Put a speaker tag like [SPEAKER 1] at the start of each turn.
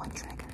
[SPEAKER 1] one trigger.